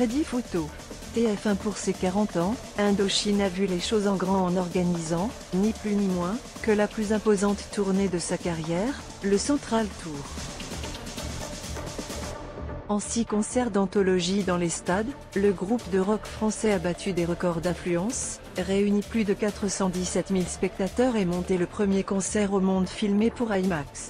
Crédit photo. TF1 pour ses 40 ans, Indochine a vu les choses en grand en organisant, ni plus ni moins, que la plus imposante tournée de sa carrière, le Central Tour. En six concerts d'anthologie dans les stades, le groupe de rock français a battu des records d'affluence, réuni plus de 417 000 spectateurs et monté le premier concert au monde filmé pour IMAX.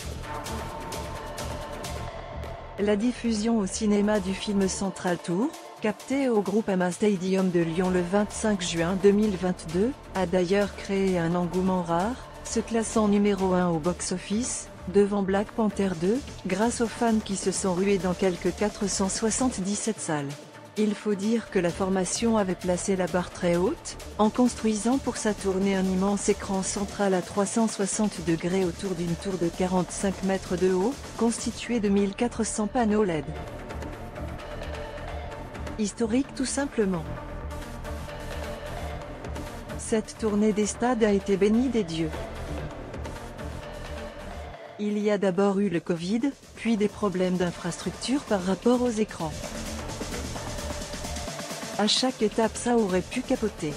La diffusion au cinéma du film Central Tour, capté au groupe Ama Stadium de Lyon le 25 juin 2022, a d'ailleurs créé un engouement rare, se classant numéro 1 au box-office, devant Black Panther 2, grâce aux fans qui se sont rués dans quelques 477 salles. Il faut dire que la formation avait placé la barre très haute, en construisant pour sa tournée un immense écran central à 360 degrés autour d'une tour de 45 mètres de haut, constitué de 1400 panneaux LED. Historique tout simplement. Cette tournée des stades a été bénie des dieux. Il y a d'abord eu le Covid, puis des problèmes d'infrastructure par rapport aux écrans. À chaque étape ça aurait pu capoter.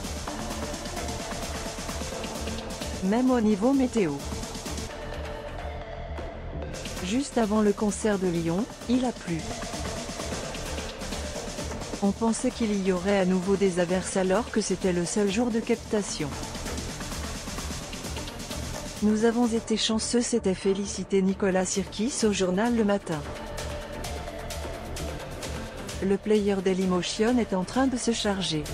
Même au niveau météo. Juste avant le concert de Lyon, il a plu. On pensait qu'il y aurait à nouveau des averses alors que c'était le seul jour de captation. Nous avons été chanceux s'était félicité Nicolas Sirkis au journal Le Matin. Le player Dailymotion est en train de se charger.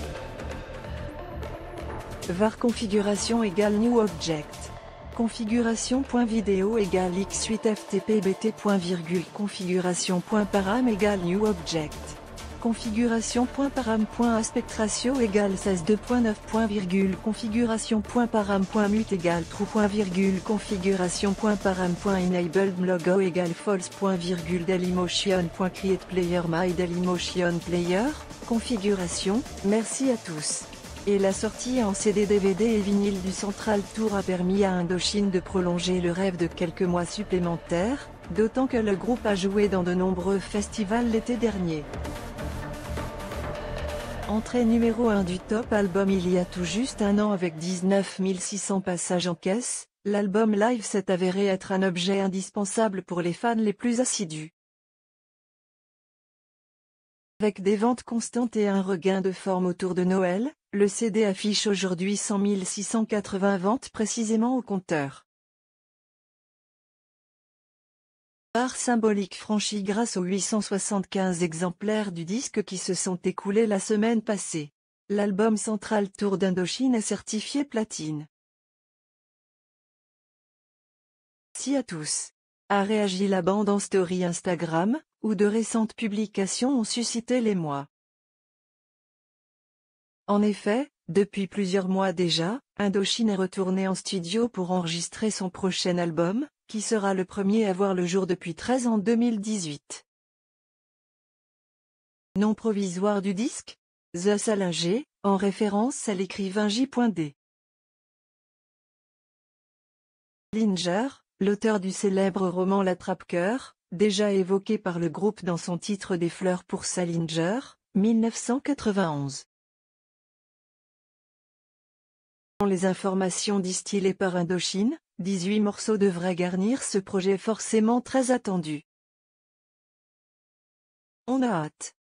var configuration égale new object. Configuration.video égale x8 ftpbt. Configuration.param égale new object. Configuration.param.aspectratio égale 16.2.9. Configuration.param.mute égale true. Configuration.param.enabled logo égale false. Dailymotion.create player my Dailymotion player. Configuration, merci à tous. Et la sortie en CD DVD et vinyle du Central Tour a permis à Indochine de prolonger le rêve de quelques mois supplémentaires, d'autant que le groupe a joué dans de nombreux festivals l'été dernier. Entrée numéro 1 du top album il y a tout juste un an avec 19 600 passages en caisse, l'album live s'est avéré être un objet indispensable pour les fans les plus assidus. Avec des ventes constantes et un regain de forme autour de Noël, le CD affiche aujourd'hui 100 680 ventes précisément au compteur. Part symbolique franchie grâce aux 875 exemplaires du disque qui se sont écoulés la semaine passée. L'album Central Tour d'Indochine est certifié platine. Si à tous. A réagi la bande en story Instagram, où de récentes publications ont suscité les mois. En effet, depuis plusieurs mois déjà, Indochine est retourné en studio pour enregistrer son prochain album, qui sera le premier à voir le jour depuis 13 en 2018. Nom provisoire du disque The Salinger, en référence à l'écrivain J.D. Linger, l'auteur du célèbre roman L'attrape-cœur, déjà évoqué par le groupe dans son titre Des fleurs pour Salinger, 1991. Les informations distillées par Indochine, 18 morceaux devraient garnir ce projet forcément très attendu. On a hâte.